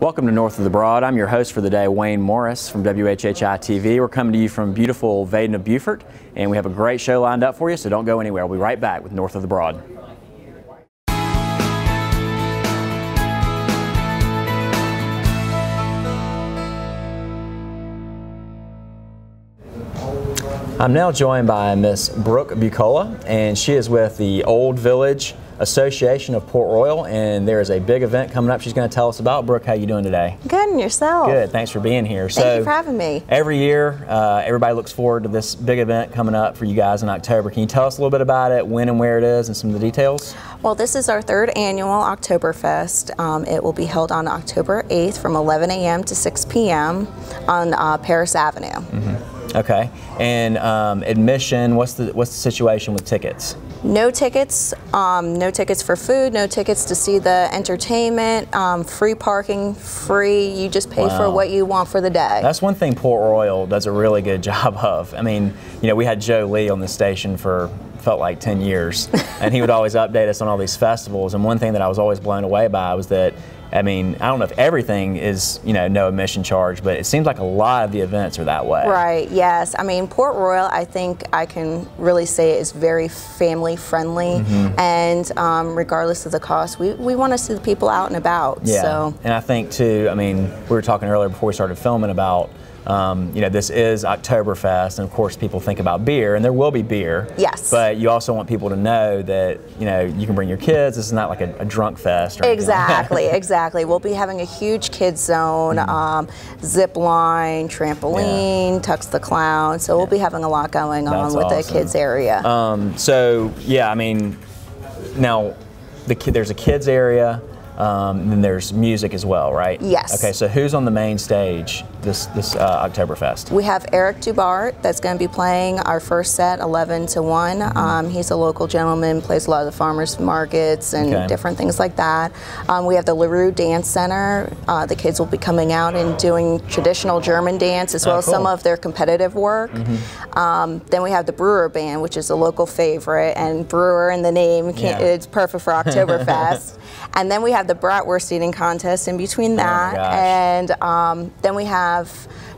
Welcome to North of the Broad. I'm your host for the day, Wayne Morris from WHHI TV. We're coming to you from beautiful Vaden of Beaufort, and we have a great show lined up for you, so don't go anywhere. We'll be right back with North of the Broad. I'm now joined by Miss Brooke Buccola, and she is with the Old Village Association of Port Royal, and there is a big event coming up she's going to tell us about. Brooke, how you doing today? Good, and yourself? Good, thanks for being here. Thank so, you for having me. Every year, uh, everybody looks forward to this big event coming up for you guys in October. Can you tell us a little bit about it, when and where it is, and some of the details? Well, this is our third annual Oktoberfest. Um, it will be held on October 8th from 11 a.m. to 6 p.m. on uh, Paris Avenue. Mm -hmm. Okay. And um, admission, what's the what's the situation with tickets? No tickets, um, no tickets for food, no tickets to see the entertainment, um, free parking, free. You just pay wow. for what you want for the day. That's one thing Port Royal does a really good job of. I mean, you know, we had Joe Lee on the station for felt like 10 years and he would always update us on all these festivals and one thing that I was always blown away by was that I mean, I don't know if everything is, you know, no admission charge, but it seems like a lot of the events are that way. Right, yes. I mean, Port Royal, I think I can really say is very family friendly. Mm -hmm. And um, regardless of the cost, we, we want to see the people out and about. Yeah. So. And I think, too, I mean, we were talking earlier before we started filming about um, you know, this is Oktoberfest, and of course, people think about beer, and there will be beer. Yes. But you also want people to know that you know you can bring your kids. This is not like a, a drunk fest. exactly, exactly. We'll be having a huge kids zone, mm. um, zip line, trampoline, yeah. Tux the Clown. So we'll be having a lot going on That's with awesome. the kids area. Um, so yeah, I mean, now the kid, there's a kids area. Um, and then there's music as well, right? Yes. Okay, so who's on the main stage this this uh, Oktoberfest? We have Eric Dubart that's going to be playing our first set, 11 to one mm -hmm. um, he's a local gentleman, plays a lot of the farmers markets and okay. different things like that. Um, we have the LaRue Dance Center. Uh, the kids will be coming out and doing traditional German dance as well oh, cool. as some of their competitive work. Mm -hmm. then we have the Brewer Band, which is a local favorite, and Brewer in the name, yeah. it's perfect for Oktoberfest. And then we have the bratwurst eating contest in between oh that. Oh and um, then we have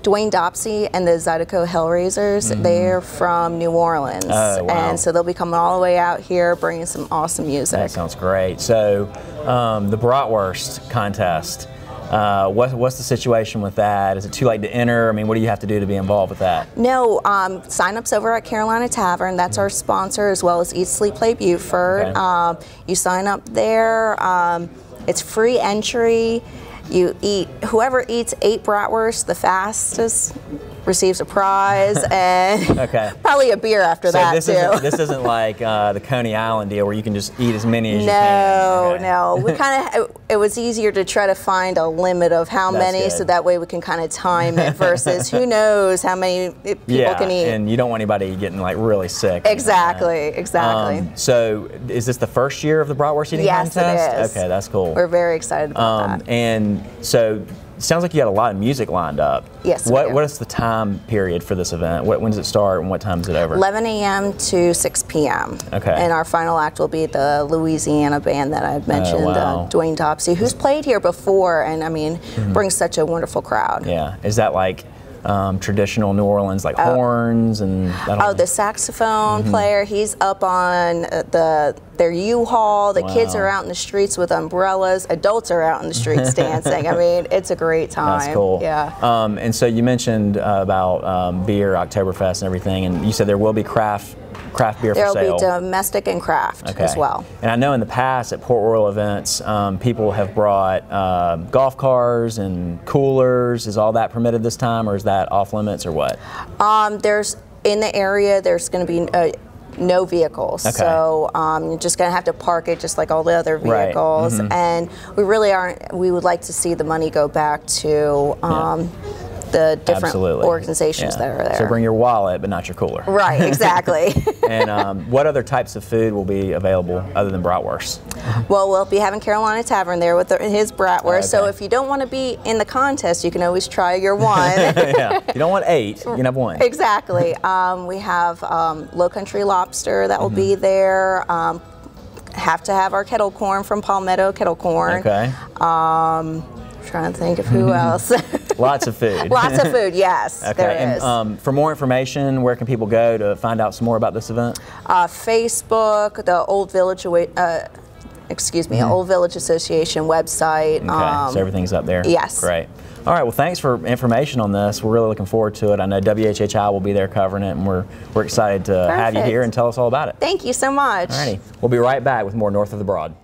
Dwayne Dopsie and the Zydeco Hellraisers. Mm. They're from New Orleans. Oh, wow. And so they'll be coming all the way out here bringing some awesome music. That sounds great. So um, the bratwurst contest. Uh, what, what's the situation with that? Is it too late to enter? I mean, what do you have to do to be involved with that? No, um, sign-ups over at Carolina Tavern. That's our sponsor, as well as Eat, Sleep, Play Beaufort. Okay. Um, you sign up there. Um, it's free entry. You eat, whoever eats eight bratwurst the fastest receives a prize and okay. probably a beer after so that this too. Isn't, this isn't like uh, the Coney Island deal where you can just eat as many as no, you can. Okay. No, We kind of it was easier to try to find a limit of how That's many, good. so that way we can kind of time it. Versus who knows how many people yeah, can eat. and you don't want anybody getting like really sick. Exactly, exactly. Um, so is this the first year of the bratwurst eating yes, contest? Yes, it is. Okay, that's cool. We're very excited about um, that. And so sounds like you got a lot of music lined up. Yes. What What is the time period for this event? What, when does it start and what time is it over? 11 a.m. to 6 p.m. Okay. And our final act will be the Louisiana band that I had mentioned, oh, wow. uh, Dwayne Dopsie, who's played here before, and I mean, mm -hmm. brings such a wonderful crowd. Yeah. Is that like? um, traditional New Orleans, like oh. horns and. Oh, the saxophone mm -hmm. player. He's up on uh, the their U-Haul. The wow. kids are out in the streets with umbrellas. Adults are out in the streets dancing. I mean, it's a great time. That's cool. Yeah. Um, and so you mentioned uh, about um, beer, Oktoberfest, and everything, and you said there will be craft craft beer There'll for sale. There'll be domestic and craft okay. as well. And I know in the past at Port Royal events, um, people have brought uh, golf cars and coolers. Is all that permitted this time, or is that off limits, or what? Um, there's in the area. There's going to be. Uh, no vehicles. Okay. So um, you're just going to have to park it just like all the other vehicles. Right. Mm -hmm. And we really aren't, we would like to see the money go back to um, yeah the different Absolutely. organizations yeah. that are there. So bring your wallet, but not your cooler. Right, exactly. and um, what other types of food will be available other than bratwurst? Well, we'll be having Carolina Tavern there with the, his bratwurst. Okay. So if you don't want to be in the contest, you can always try your one. yeah, you don't want eight, you can have one. Exactly. Um, we have um, Low Country Lobster that will mm -hmm. be mm-hmm. there. Um, have to have our kettle corn from Palmetto Kettle Corn. Okay. Um, trying to think of who else. Lots of food. Lots of food, yes. Okay. There and is. um, for more information, where can people go to find out some more about this event? uh, Facebook, the Old Village, uh, excuse me, Old Village Association website. Okay. so everything's up there. yes. Great. All right. Well, thanks for information on this. We're really looking forward to it. I know WHHI will be there covering it, and we're we're excited to have you here and tell us all about it. Thank you so much. All righty. We'll be right back with more North of the Broad.